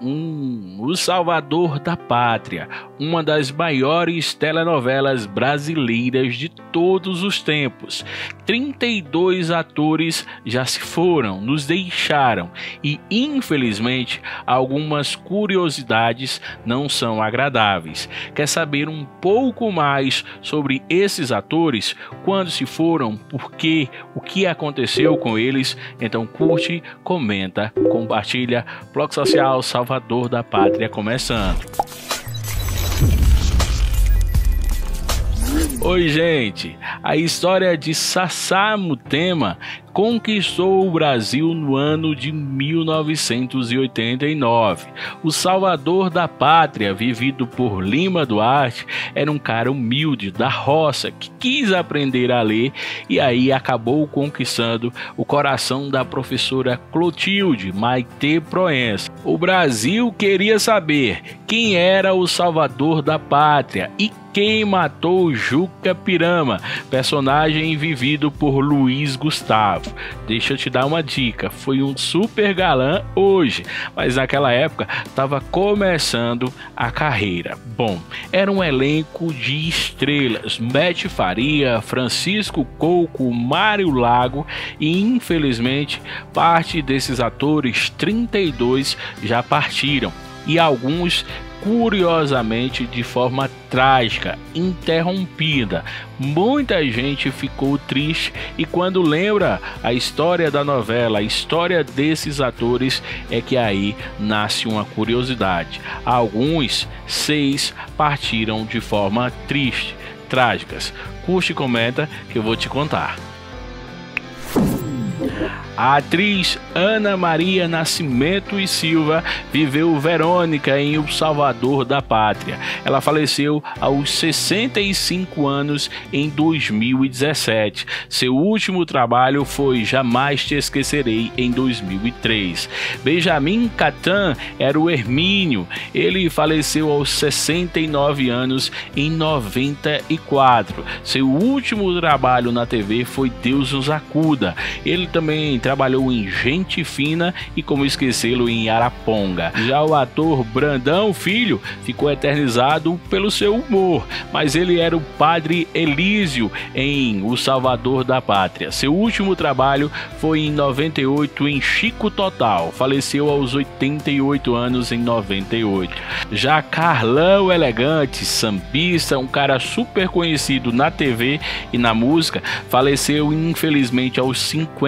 Um, o Salvador da Pátria, uma das maiores telenovelas brasileiras de todos os tempos. 32 atores já se foram, nos deixaram e, infelizmente, algumas curiosidades não são agradáveis. Quer saber um pouco mais sobre esses atores? Quando se foram? Por quê? O que aconteceu com eles? Então curte, comenta, compartilha. Bloco Social Salvador da Pátria começando. Oi, gente! A história de Sassá Mutema conquistou o Brasil no ano de 1989. O salvador da pátria, vivido por Lima Duarte, era um cara humilde da roça que quis aprender a ler e aí acabou conquistando o coração da professora Clotilde Maite Proença. O Brasil queria saber quem era o salvador da pátria e quem matou Juca Pirama, personagem vivido por Luiz Gustavo. Deixa eu te dar uma dica: foi um super galã hoje, mas naquela época estava começando a carreira. Bom, era um elenco de estrelas: Matt Faria, Francisco Coco, Mário Lago e infelizmente parte desses atores, 32, já partiram. E alguns curiosamente de forma trágica, interrompida. Muita gente ficou triste e quando lembra a história da novela, a história desses atores, é que aí nasce uma curiosidade. Alguns, seis, partiram de forma triste, trágicas. Curte e comenta que eu vou te contar. A atriz Ana Maria Nascimento e Silva viveu Verônica em O Salvador da Pátria. Ela faleceu aos 65 anos em 2017. Seu último trabalho foi Jamais Te Esquecerei em 2003. Benjamin Catan era o Hermínio. Ele faleceu aos 69 anos em 94. Seu último trabalho na TV foi Deus nos acuda. Ele também trabalhou em Gente Fina e Como Esquecê-lo em Araponga. Já o ator Brandão Filho ficou eternizado pelo seu humor, mas ele era o padre Elísio em O Salvador da Pátria. Seu último trabalho foi em 98 em Chico Total. Faleceu aos 88 anos em 98. Já Carlão Elegante, sambista, um cara super conhecido na TV e na música, faleceu infelizmente aos 59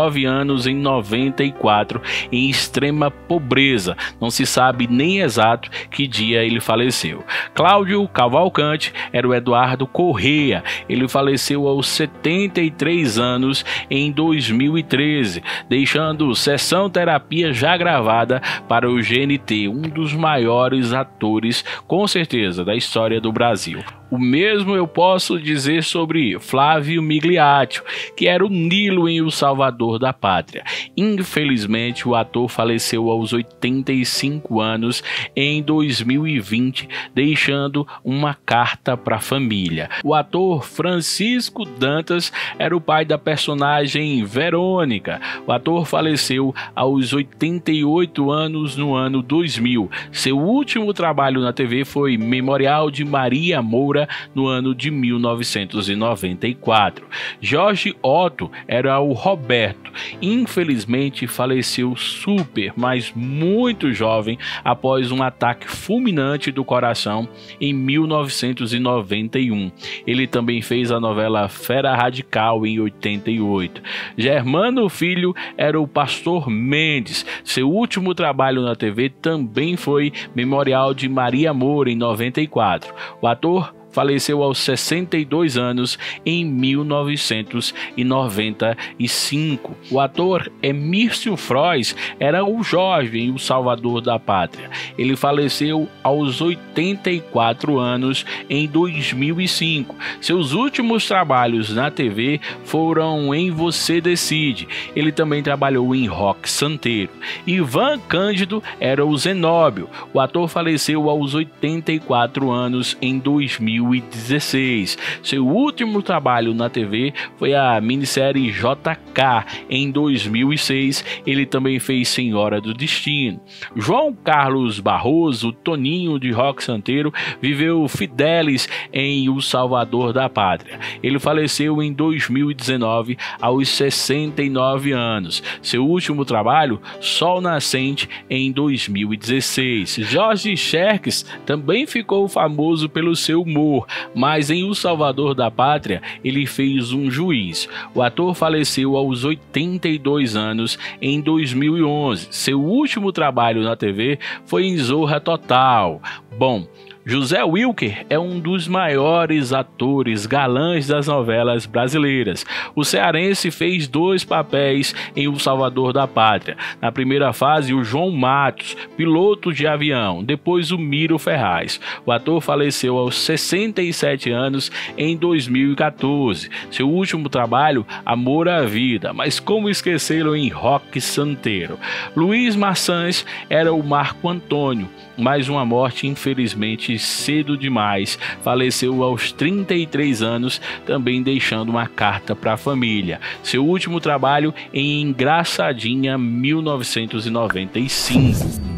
19 anos em 94, em extrema pobreza. Não se sabe nem exato que dia ele faleceu. Cláudio Cavalcante era o Eduardo Correia. Ele faleceu aos 73 anos em 2013, deixando sessão terapia já gravada para o GNT, um dos maiores atores, com certeza, da história do Brasil. O mesmo eu posso dizer sobre Flávio Migliaccio, que era o Nilo em O Salvador da Pátria. Infelizmente, o ator faleceu aos 85 anos em 2020, deixando uma carta para a família. O ator Francisco Dantas era o pai da personagem Verônica. O ator faleceu aos 88 anos no ano 2000. Seu último trabalho na TV foi Memorial de Maria Moura no ano de 1994. Jorge Otto era o Roberto. Infelizmente faleceu super, mas muito jovem após um ataque fulminante do coração em 1991. Ele também fez a novela Fera Radical em 88. Germano Filho era o Pastor Mendes. Seu último trabalho na TV também foi Memorial de Maria Moura em 94. O ator faleceu aos 62 anos em 1995. O ator Emício Frois era o Jorge em O Salvador da Pátria. Ele faleceu aos 84 anos em 2005. Seus últimos trabalhos na TV foram em Você Decide. Ele também trabalhou em Rock Santeiro. Ivan Cândido era o Zenóbio. O ator faleceu aos 84 anos em 2000 2016. Seu último trabalho na TV foi a minissérie JK em 2006. Ele também fez Senhora do Destino. João Carlos Barroso, Toninho de Rock Santeiro, viveu Fidelis em O Salvador da Pátria. Ele faleceu em 2019 aos 69 anos. Seu último trabalho, Sol Nascente, em 2016. Jorge Xerxes também ficou famoso pelo seu humor, mas em O Salvador da Pátria ele fez um juiz. O ator faleceu aos 82 anos em 2011. Seu último trabalho na TV foi em Zorra Total. Bom, José Wilker é um dos maiores atores galãs das novelas brasileiras. O cearense fez dois papéis em O Salvador da Pátria. Na primeira fase, o João Matos, piloto de avião, depois o Miro Ferraz. O ator faleceu aos 67 anos em 2014. Seu último trabalho, Amor à Vida, mas como esquecê-lo em Rock Santeiro. Luiz Maçãs era o Marco Antônio, mais uma morte infelizmente cedo demais. Faleceu aos 33 anos, também deixando uma carta para a família. Seu último trabalho em Engraçadinha 1995.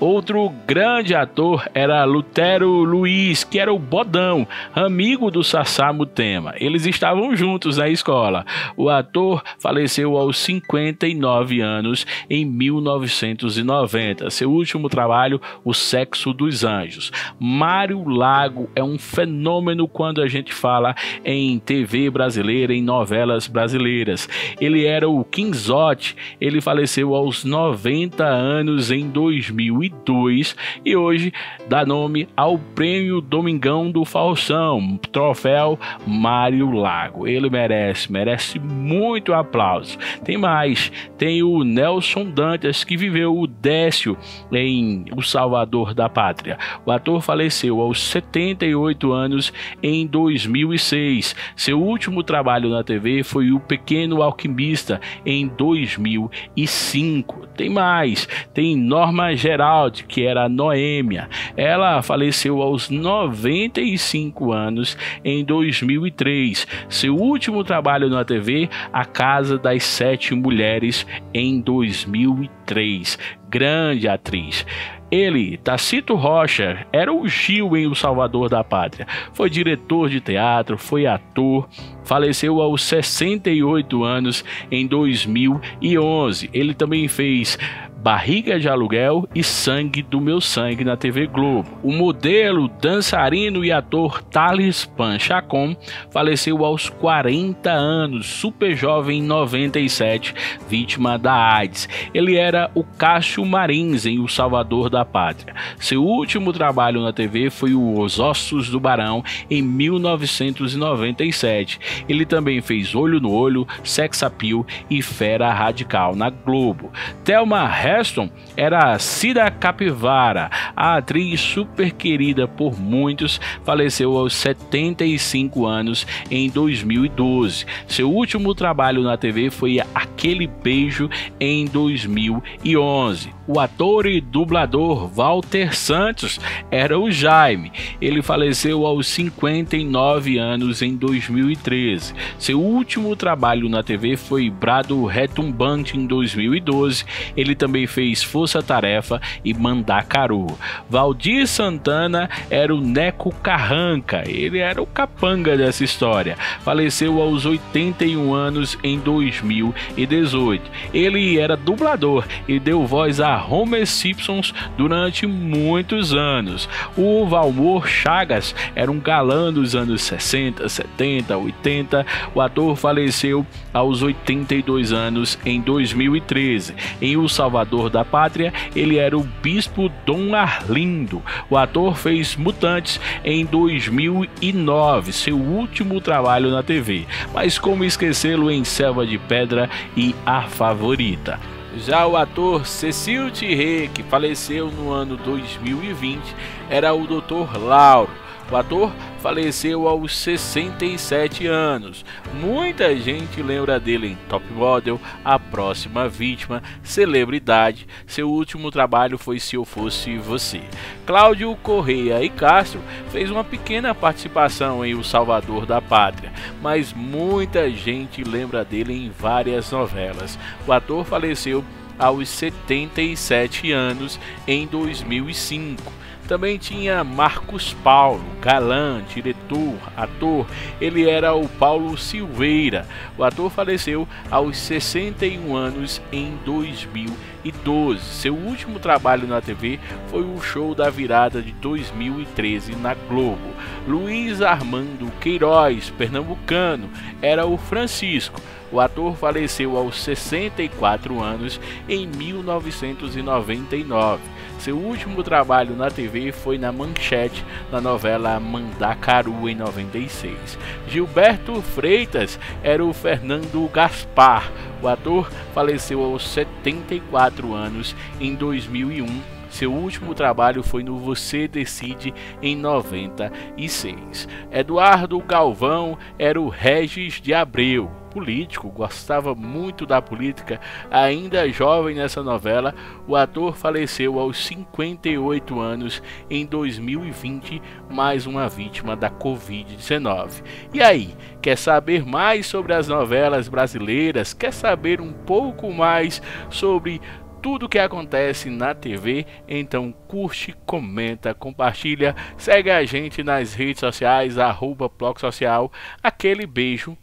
Outro grande ator era Lutero Luiz, que era o Bodão, amigo do Sassamo Tema. Eles estavam juntos na escola. O ator faleceu aos 59 anos em 1990. Seu último trabalho, O Sexo dos Anjos. Mário Lago é um fenômeno quando a gente fala em TV brasileira, em novelas brasileiras. Ele era o Quinzote, ele faleceu aos 90 anos em 2000 2002 e hoje dá nome ao Prêmio Domingão do Falsão, troféu Mário Lago. Ele merece, merece muito aplauso. Tem mais, tem o Nelson Dantas que viveu o Décio em O Salvador da Pátria. O ator faleceu aos 78 anos em 2006. Seu último trabalho na TV foi O Pequeno Alquimista em 2005. Tem mais, tem Norma Geral que era Noêmia. Ela faleceu aos 95 anos em 2003. Seu último trabalho na TV, A Casa das Sete Mulheres, em 2003. Grande atriz. Ele, Tacito Rocha, era o Gil em O Salvador da Pátria. Foi diretor de teatro, foi ator, faleceu aos 68 anos em 2011. Ele também fez Barriga de Aluguel e Sangue do Meu Sangue na TV Globo. O modelo, dançarino e ator Thales Panchacon faleceu aos 40 anos, super jovem em 97, vítima da AIDS. Ele era o Cássio Marins em O Salvador da Pátria. Seu último trabalho na TV foi Os Ossos do Barão em 1997. Ele também fez Olho no Olho, Sex Appeal e Fera Radical na Globo. Thelma Heston era Cida Capivara, a atriz super querida por muitos, faleceu aos 75 anos em 2012. Seu último trabalho na TV foi Aquele Beijo em 2011. O ator e dublador Walter Santos era o Jaime. Ele faleceu aos 59 anos em 2013. Seu último trabalho na TV foi Brado Retumbante em 2012. Ele também fez Força Tarefa e Mandacaru. Valdir Santana era o Neco Carranca. Ele era o capanga dessa história. Faleceu aos 81 anos em 2018. Ele era dublador e deu voz a Homer Simpsons durante muitos anos. O Valmor Chagas era um galã dos anos 60, 70, 80. O ator faleceu aos 82 anos em 2013. Em O Salvador da Pátria, ele era o Bispo Dom Arlindo. O ator fez Mutantes em 2009, seu último trabalho na TV. Mas como esquecê-lo em Selva de Pedra e A Favorita? Já o ator Cecil Thierry, que faleceu no ano 2020, era o Dr. Lauro. O ator faleceu aos 67 anos. Muita gente lembra dele em Top Model, A Próxima Vítima, Celebridade. Seu último trabalho foi Se Eu Fosse Você. Cláudio Correia e Castro fez uma pequena participação em O Salvador da Pátria, mas muita gente lembra dele em várias novelas. O ator faleceu aos 77 anos em 2005. Também tinha Marcos Paulo, galã, diretor, ator. Ele era o Paulo Silveira. O ator faleceu aos 61 anos em 2012. Seu último trabalho na TV foi o show da virada de 2013 na Globo. Luiz Armando Queiroz, pernambucano, era o Francisco. O ator faleceu aos 64 anos em 1999. Seu último trabalho na TV foi na Manchete, na novela Mandacaru em 96. Gilberto Freitas era o Fernando Gaspar. O ator faleceu aos 74 anos em 2001 seu último trabalho foi no Você Decide em 96. Eduardo Galvão era o Regis de Abreu, político, gostava muito da política. Ainda jovem nessa novela, o ator faleceu aos 58 anos em 2020, mais uma vítima da Covid-19. E aí, quer saber mais sobre as novelas brasileiras? Quer saber um pouco mais sobre tudo que acontece na TV, então curte, comenta, compartilha, segue a gente nas redes sociais, arroba Social. Aquele beijo,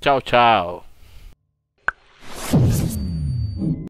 tchau, tchau.